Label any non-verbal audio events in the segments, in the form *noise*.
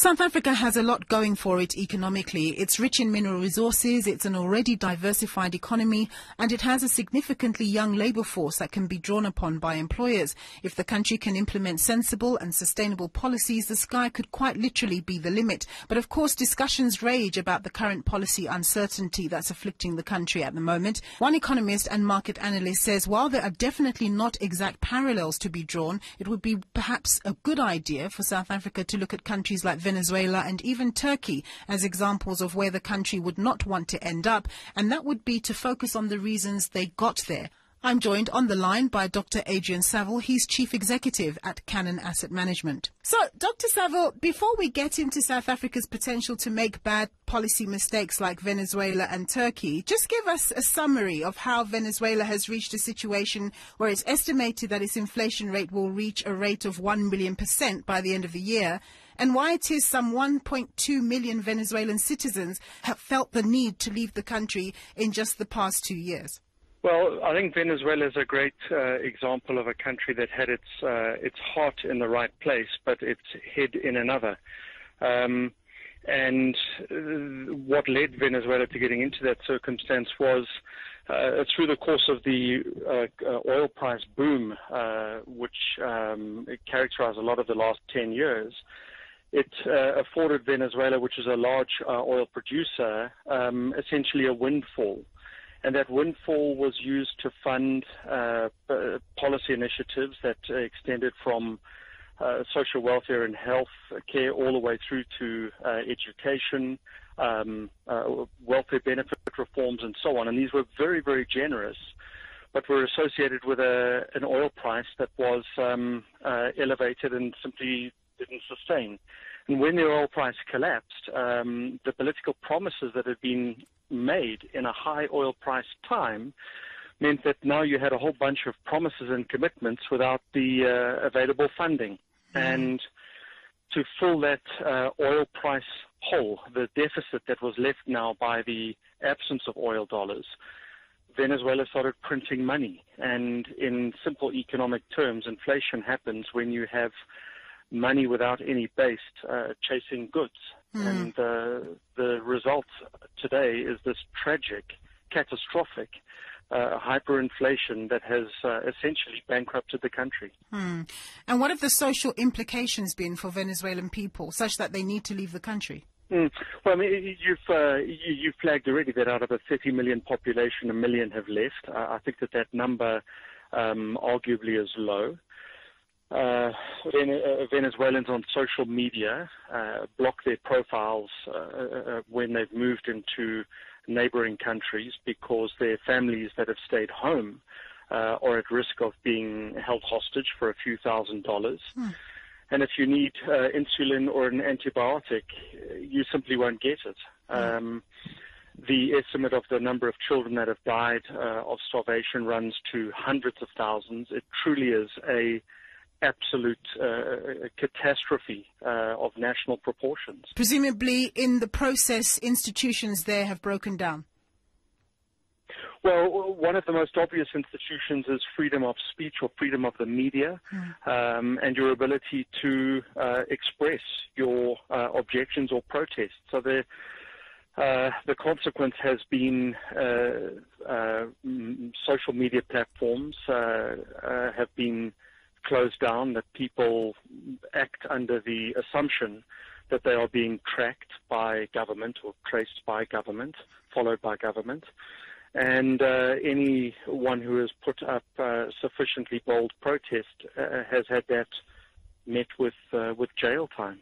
South Africa has a lot going for it economically. It's rich in mineral resources, it's an already diversified economy, and it has a significantly young labour force that can be drawn upon by employers. If the country can implement sensible and sustainable policies, the sky could quite literally be the limit. But of course, discussions rage about the current policy uncertainty that's afflicting the country at the moment. One economist and market analyst says while there are definitely not exact parallels to be drawn, it would be perhaps a good idea for South Africa to look at countries like Venezuela and even Turkey as examples of where the country would not want to end up, and that would be to focus on the reasons they got there. I'm joined on the line by Dr. Adrian Saville. He's Chief Executive at Cannon Asset Management. So, Dr. Saville, before we get into South Africa's potential to make bad policy mistakes like Venezuela and Turkey, just give us a summary of how Venezuela has reached a situation where it's estimated that its inflation rate will reach a rate of 1 million percent by the end of the year and why it is some 1.2 million Venezuelan citizens have felt the need to leave the country in just the past two years. Well, I think Venezuela is a great uh, example of a country that had its uh, its heart in the right place, but its head in another. Um, and uh, what led Venezuela to getting into that circumstance was uh, through the course of the uh, uh oil price boom, uh, which um, characterized a lot of the last 10 years it uh, afforded Venezuela, which is a large oil producer, um, essentially a windfall. And that windfall was used to fund uh, policy initiatives that extended from uh, social welfare and health care all the way through to uh, education, um, uh, welfare benefit reforms, and so on. And these were very, very generous but were associated with a, an oil price that was um, uh, elevated and simply didn't sustain. When the oil price collapsed, um, the political promises that had been made in a high oil price time meant that now you had a whole bunch of promises and commitments without the uh, available funding. Mm. And to fill that uh, oil price hole, the deficit that was left now by the absence of oil dollars, Venezuela started printing money. And in simple economic terms, inflation happens when you have money without any base uh, chasing goods. Mm. And uh, the result today is this tragic, catastrophic uh, hyperinflation that has uh, essentially bankrupted the country. Hmm. And what have the social implications been for Venezuelan people, such that they need to leave the country? Mm. Well, I mean, you've uh, you, you flagged already that out of a 30 million population, a million have left. Uh, I think that that number um, arguably is low uh, Venezuelans on social media uh, block their profiles uh, uh, when they've moved into neighboring countries because their families that have stayed home uh, are at risk of being held hostage for a few thousand dollars. Hmm. And if you need uh, insulin or an antibiotic, you simply won't get it. Hmm. Um, the estimate of the number of children that have died of starvation runs to hundreds of thousands. It truly is a absolute uh, catastrophe uh, of national proportions. Presumably, in the process, institutions there have broken down. Well, one of the most obvious institutions is freedom of speech or freedom of the media, mm. um, and your ability to uh, express your uh, objections or protests. So the uh, the consequence has been uh, uh, social media platforms have been closed down, that people act under the assumption that they are being tracked by government or traced by government, followed by government. And uh, anyone who has put up uh, sufficiently bold protest uh, has had that met with uh, with jail time.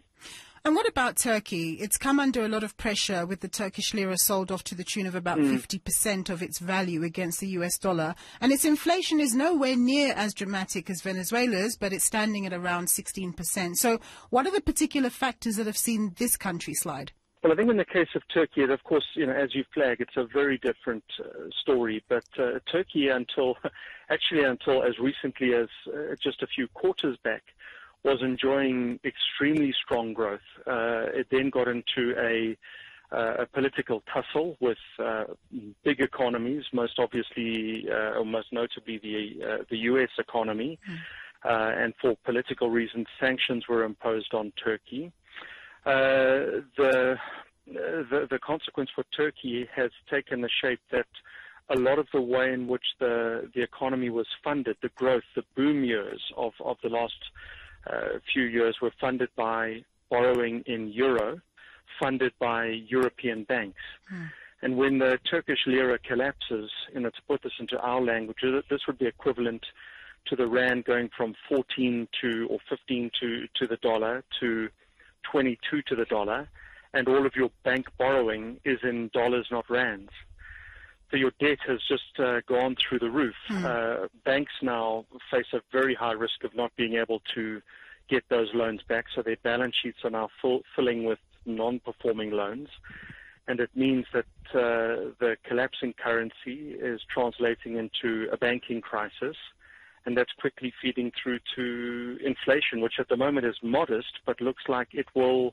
And what about Turkey? It's come under a lot of pressure with the Turkish lira sold off to the tune of about mm. 50% of its value against the US dollar. And its inflation is nowhere near as dramatic as Venezuela's, but it's standing at around 16%. So what are the particular factors that have seen this country slide? Well, I think in the case of Turkey, of course, you know, as you flag, it's a very different uh, story. But uh, Turkey, until *laughs* actually until as recently as uh, just a few quarters back, was enjoying extremely strong growth. Uh, it then got into a, uh, a political tussle with uh, big economies, most obviously, uh, or most notably the uh, the U.S. economy, mm. and for political reasons, sanctions were imposed on Turkey. uh, the, the the consequence for Turkey has taken the shape that a lot of the way in which the the economy was funded, the growth, the boom years of of the last uh, few years were funded by borrowing in euro, funded by European banks. Mm. And when the Turkish lira collapses, you know, to put this into our language, this would be equivalent to the rand going from 14 to or 15 to to the dollar to 22 to the dollar, and all of your bank borrowing is in dollars, not rands. So your debt has just uh, gone through the roof. Mm. Uh, banks now face a very high risk of not being able to get those loans back, so their balance sheets are now full, filling with non-performing loans. And it means that uh, the collapsing currency is translating into a banking crisis and that's quickly feeding through to inflation, which at the moment is modest, but looks like it will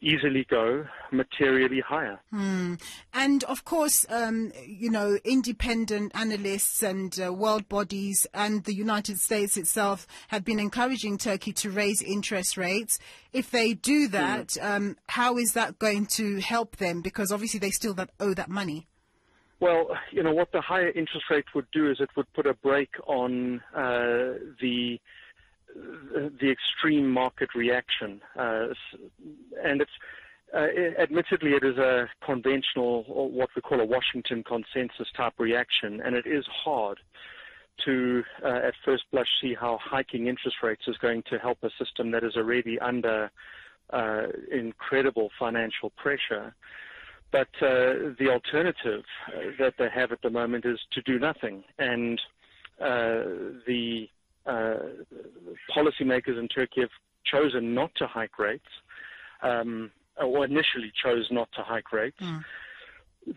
easily go materially higher. Mm. And of course, um, you know, independent analysts and uh, world bodies and the United States itself have been encouraging Turkey to raise interest rates. If they do that, mm. um, how is that going to help them? Because obviously they still that owe that money. Well, you know, what the higher interest rate would do is it would put a brake on uh, the the extreme market reaction, uh, and it's uh, admittedly it is a conventional, or what we call a Washington consensus type reaction, and it is hard to, uh, at first blush, see how hiking interest rates is going to help a system that is already under uh, incredible financial pressure. But uh, the alternative uh, that they have at the moment is to do nothing. And uh, the uh, policymakers in Turkey have chosen not to hike rates, um, or initially chose not to hike rates. Mm.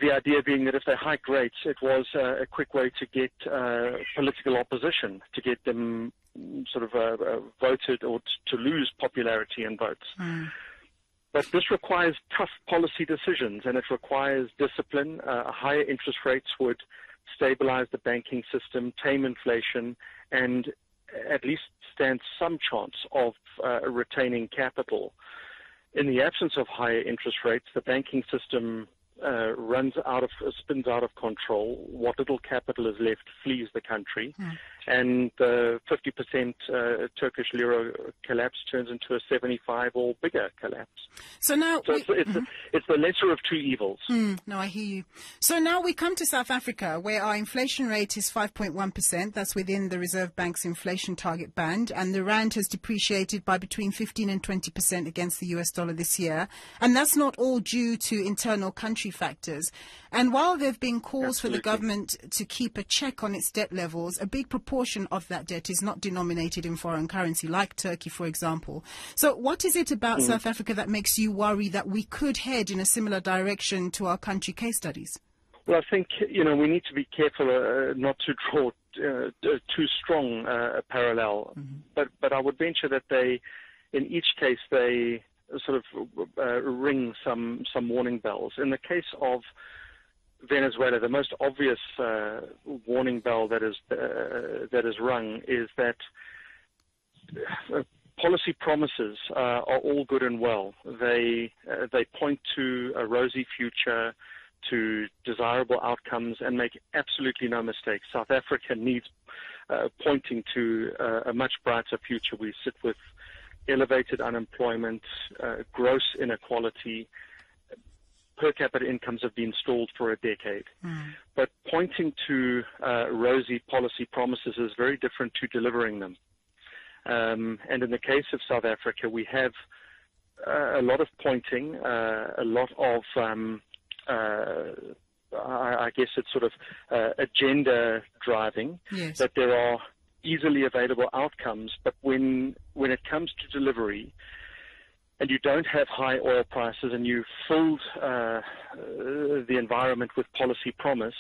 The idea being that if they hike rates, it was uh, a quick way to get uh, political opposition, to get them sort of voted or t- to lose popularity in votes. Mm. But this requires tough policy decisions and it requires discipline. Uh, higher interest rates would stabilize the banking system, tame inflation, and at least stand some chance of uh, retaining capital. In the absence of higher interest rates, the banking system uh, runs out of, spins out of control. What little capital is left flees the country. Mm and the 50% uh, Turkish lira collapse turns into a 75 or bigger collapse. So now, so we, it's, it's, mm-hmm. it's, the lesser of two evils. Mm, no, I hear you. So now we come to South Africa, where our inflation rate is 5.1%. That's within the Reserve Bank's inflation target band, and the rand has depreciated by between 15 and 20% against the US dollar this year. And that's not all due to internal country factors. And while there have been calls Absolutely. for the government to keep a check on its debt levels, a big proportion of that debt is not denominated in foreign currency, like Turkey, for example. So, what is it about mm. South Africa that makes you worry that we could head in a similar direction to our country case studies? Well, I think you know we need to be careful uh, not to draw uh, too strong uh, a parallel, mm-hmm. but but I would venture that they, in each case, they sort of uh, ring some some warning bells. In the case of Venezuela, the most obvious uh, warning bell that is uh, that is rung is that uh, policy promises uh, are all good and well. They uh, they point to a rosy future, to desirable outcomes, and make absolutely no mistake. South Africa needs uh, pointing to a much brighter future. We sit with elevated unemployment, gross inequality per capita incomes have been stalled for a decade. Mm. But pointing to uh, rosy policy promises is very different to delivering them. Um, and in the case of South Africa, we have uh, a lot of pointing, uh, a lot of, um, uh, I, I, guess it's sort of uh, agenda driving, yes. that there are easily available outcomes. But when when it comes to delivery, and you don't have high oil prices and you filled uh, the environment with policy promise,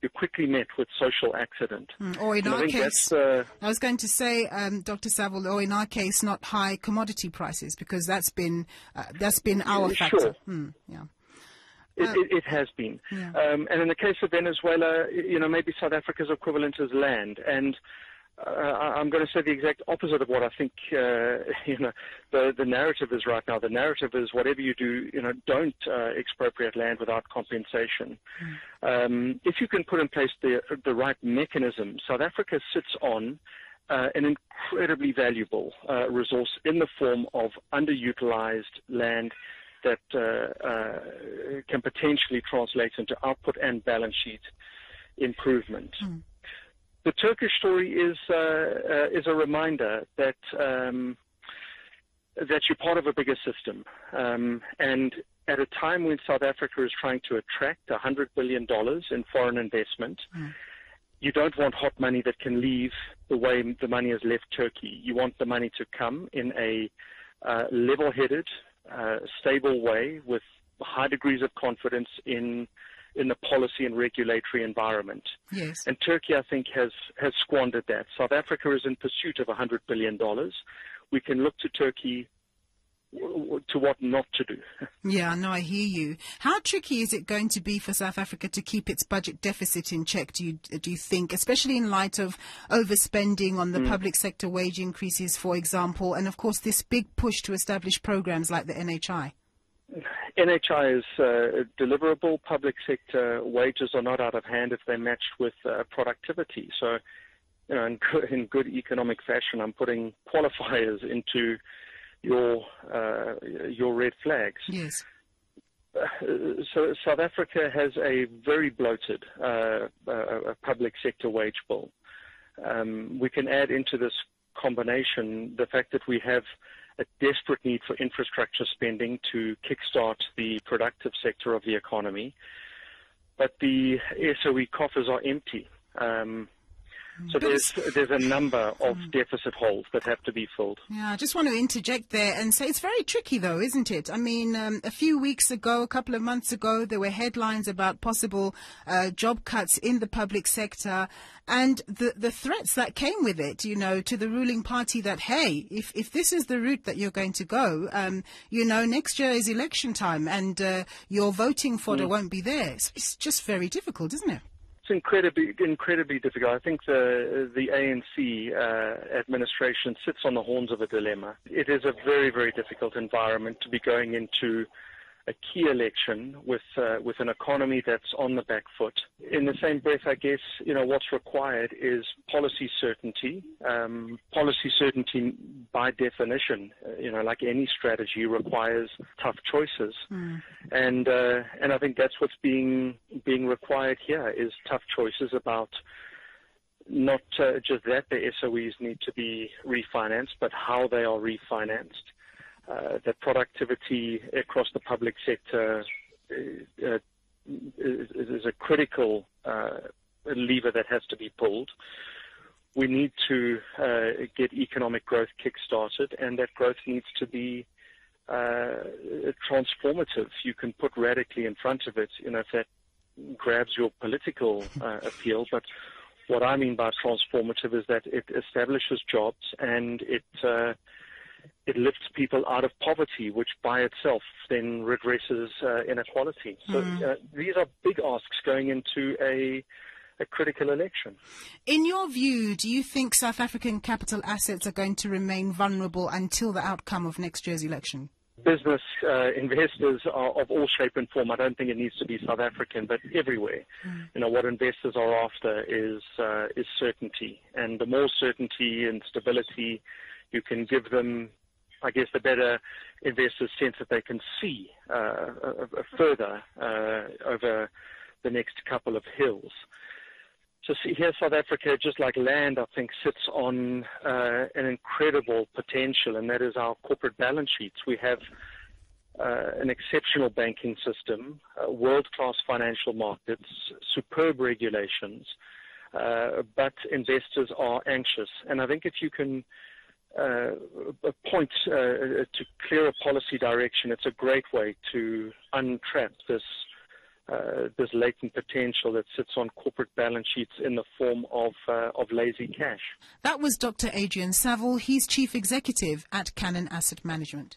you're quickly met with social accident. Mm, or in and our case, uh, I was going to say, um, Dr. Saville, or in our case, not high commodity prices because that's been uh, that's been our yeah, factor. Sure. Mm, yeah. It, it, it, has been. Yeah. Um, and in the case of Venezuela, you know, maybe South Africa's equivalent is land. And uh, I'm going to say the exact opposite of what I think uh, *laughs* you know the the narrative is right now. The narrative is whatever you do, you know, don't uh, expropriate land without compensation. Mm. Um, if you can put in place the the right mechanism, South Africa sits on uh, an incredibly valuable uh, resource in the form of underutilized land that uh, uh, can potentially translate into output and balance sheet improvement. Mm. The Turkish story is uh, uh, is a reminder that um, that you're part of a bigger system, um, and at a time when South Africa is trying to attract $100 billion in foreign investment, mm. you don't want hot money that can leave the way the money has left Turkey. You want the money to come in a uh, level-headed, uh, stable way with high degrees of confidence in in the policy and regulatory environment. Yes. And Turkey, I think, has, has squandered that. South Africa is in pursuit of $100 billion. We can look to Turkey to what not to do. *laughs* Yeah, no, I hear you. How tricky is it going to be for South Africa to keep its budget deficit in check? Do you do you think, especially in light of overspending on the mm. public sector wage increases, for example, and of course this big push to establish programs like the NHI? NHI is uh, deliverable. Public sector wages are not out of hand if they're matched with uh, productivity. So, you know, in good, in good, economic fashion, I'm putting *laughs* qualifiers into your uh, your red flags. Yes. Uh, so South Africa has a very bloated uh, uh, public sector wage bill. Um, we can add into this combination the fact that we have a desperate need for infrastructure spending to kickstart the productive sector of the economy. But the SOE coffers are empty. Um, so there's there's a number of hmm. deficit holes that have to be filled. Yeah, I just want to interject there and say it's very tricky, though, isn't it? I mean, um, a few weeks ago, a couple of months ago, there were headlines about possible uh, job cuts in the public sector, and the the threats that came with it. You know, to the ruling party that hey, if if this is the route that you're going to go, um, you know, next year is election time, and uh, your voting fodder mm. won't be there. So it's just very difficult, isn't it? It's incredibly incredibly difficult. I think the the ANC uh, administration sits on the horns of a dilemma. It is a very very difficult environment to be going into a key election with uh, with an economy that's on the back foot. In the same breath, I guess you know what's required is policy certainty. Um, policy certainty, by definition, uh, you know, like any strategy, requires tough choices, mm. and uh, and I think that's what's being being required here is tough choices about not uh, just that the SOEs need to be refinanced, but how they are refinanced that productivity across the public sector uh, uh, is, is, a critical uh, lever that has to be pulled. We need to uh, get economic growth kick-started, and that growth needs to be uh, transformative. You can put radically in front of it, you know, if that grabs your political appeal, but what I mean by transformative is that it establishes jobs and it it lifts people out of poverty, which by itself then redresses uh, inequality. So mm. uh, these are big asks going into a a critical election. In your view, do you think South African capital assets are going to remain vulnerable until the outcome of next year's election? Business uh, investors are of all shape and form. I don't think it needs to be South African, but everywhere. Mm. You know what investors are after is uh, is certainty, and the more certainty and stability you can give them, I guess the better investors sense that they can see uh, further uh, over the next couple of hills. So see here, South Africa, just like land, I think sits on uh, an incredible potential, and that is our corporate balance sheets. We have uh, an exceptional banking system, uh, world-class financial markets, superb regulations, uh, but investors are anxious. And I think if you can uh, point uh, to clearer policy direction, it's a great way to untrap this uh, this latent potential that sits on corporate balance sheets in the form of uh, of lazy cash. That was Dr. Adrian Saville. He's chief executive at Cannon Asset Management.